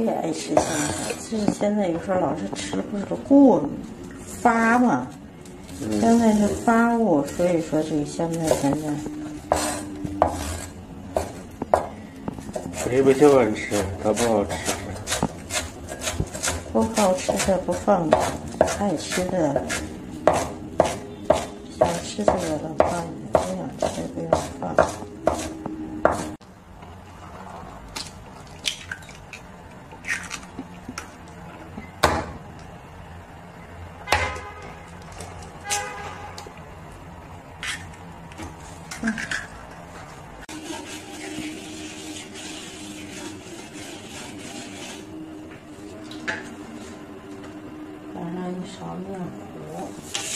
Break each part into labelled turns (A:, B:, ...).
A: 也爱吃香菜，就是现在有时候老是吃不是过敏发嘛，现在是发物，所以说这个香菜现在
B: 谁不喜欢吃？它不好吃。
A: 不好吃的不放，爱吃的想吃这个的放，不想吃不要放。加上一勺面糊，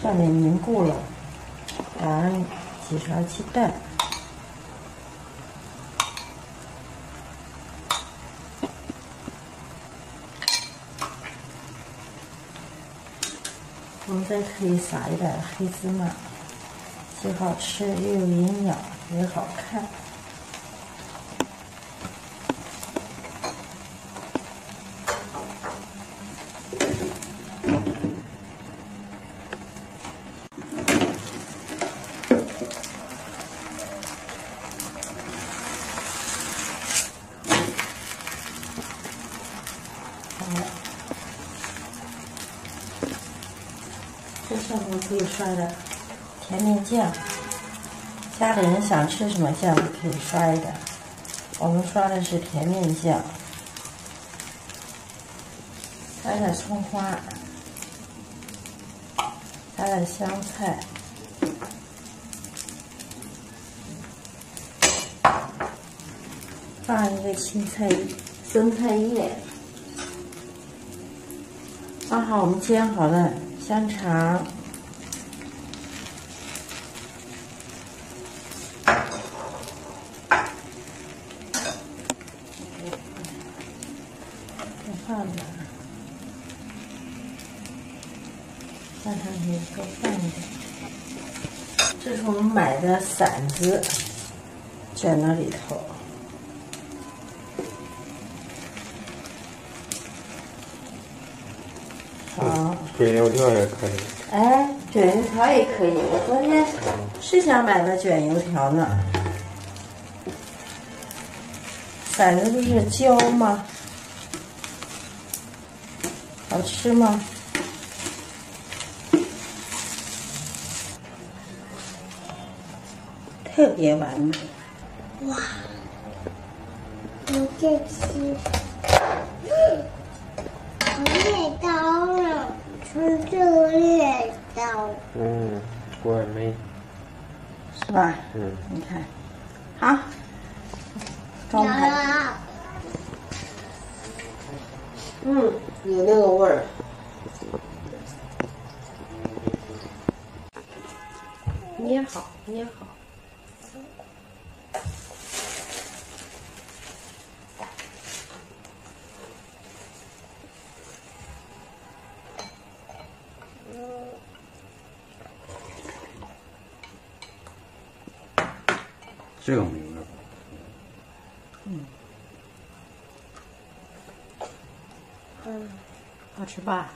A: 上面凝固了，然后几勺鸡蛋，我们再可以撒一点黑芝麻，既好吃又有营养，也好看。上面可以刷点甜面酱，家里人想吃什么酱都可以刷一点。我们刷的是甜面酱，加点葱花，加点香菜，放一个青菜生菜叶。放好我们煎好的香肠，放点，放上去多放一点。这是我们买的馓子，卷到里头。好。
B: 卷油条也可以。
A: 哎，卷油条也可以。我昨天是想买个卷油条呢。馓子不是焦吗？好吃吗？特别完美。
C: 哇，我这吃，嗯，好猎刀呢，纯正猎刀。
B: 嗯，果然美。
A: 是吧？
B: 嗯。
A: 你看，好，装盘。有那个味儿。捏好，捏好。
B: 这个没有味
A: 好吃吧？